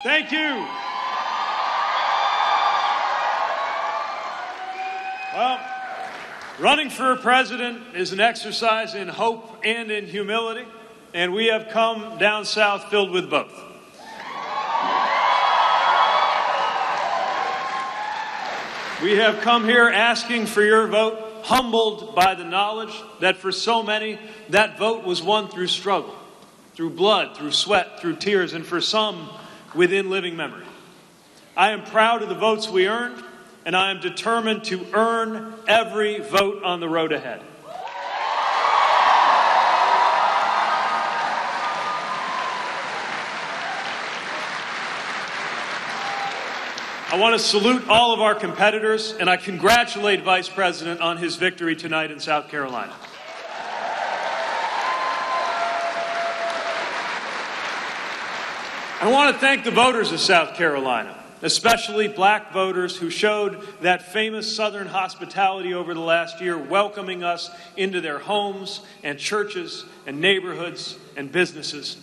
Thank you. Well, running for president is an exercise in hope and in humility, and we have come down south filled with both. We have come here asking for your vote, humbled by the knowledge that for so many, that vote was won through struggle, through blood, through sweat, through tears, and for some, within living memory. I am proud of the votes we earned, and I am determined to earn every vote on the road ahead. I want to salute all of our competitors, and I congratulate Vice President on his victory tonight in South Carolina. I want to thank the voters of South Carolina, especially black voters who showed that famous Southern hospitality over the last year, welcoming us into their homes and churches and neighborhoods and businesses.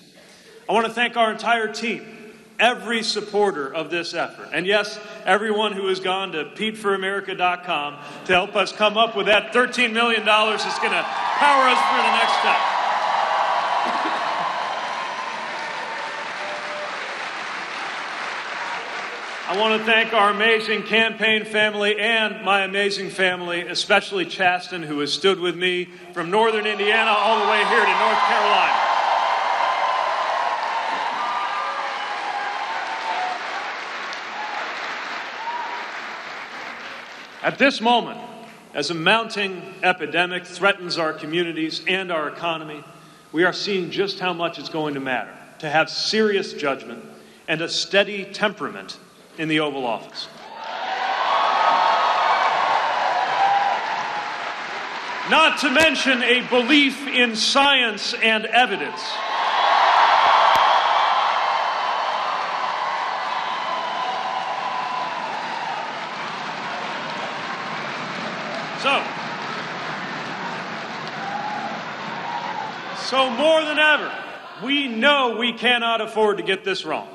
I want to thank our entire team, every supporter of this effort, and yes, everyone who has gone to PeteForAmerica.com to help us come up with that $13 million that's going to power us for the next step. I want to thank our amazing campaign family and my amazing family, especially Chasten, who has stood with me from northern Indiana all the way here to North Carolina. At this moment, as a mounting epidemic threatens our communities and our economy, we are seeing just how much it's going to matter to have serious judgment and a steady temperament in the Oval Office. Not to mention a belief in science and evidence. So, so more than ever, we know we cannot afford to get this wrong.